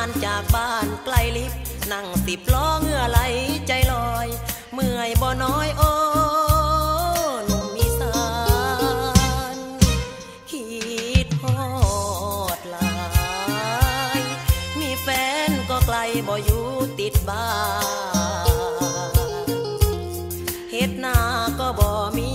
านจากบ้านไกลลิบนั่งสิบล้อเงื่อไหลใจลอย เมื่อยบ่น้อยโอ้หนุ่มอีสานคิดฮอดหลาย มีแฟนก็ไกลบ่อยู่ติดบ้านเฮ็ดนาก็บ่มี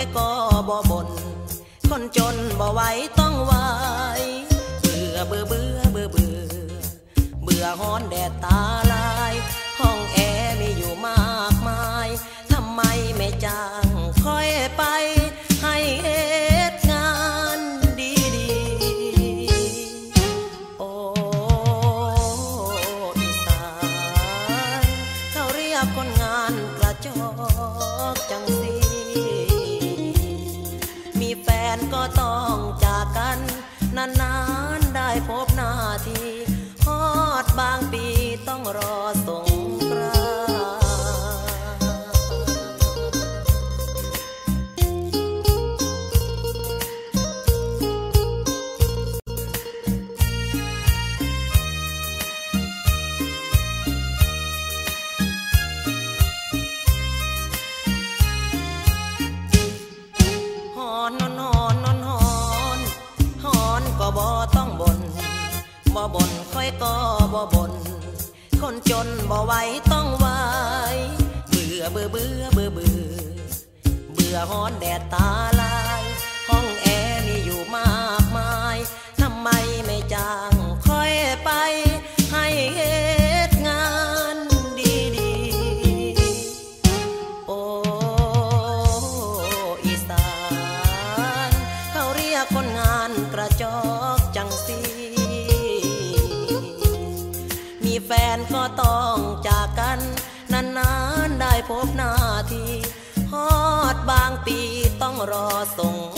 ยก็บ่บนคนจนบ่ไหวต้องไหวเบื่อเบื่อเบื่อเบื่อเบื่อเบื่อฮ้อนแดดตาลาย ห้องแอร์มีอยู่มากมายทำไมไม่จ้างค่อยไปให้เฮ็ดงานดีดีโอ้อีสานเขาเรียกคนงาน ฟนก็ต้องจากกัน นานๆได้พบหน้าทีฮอดบางปี บ่บนค่อยก็บ่บน คนจนบ่ไหวต้องไหวเบื่อเบื่อเบื่อเบื่อเบื่อเบื่อหอนแดดตา แฟนก็ต้องจากกัน นานๆได้พบหน้าทีฮอดบางปีต้องรอส่ง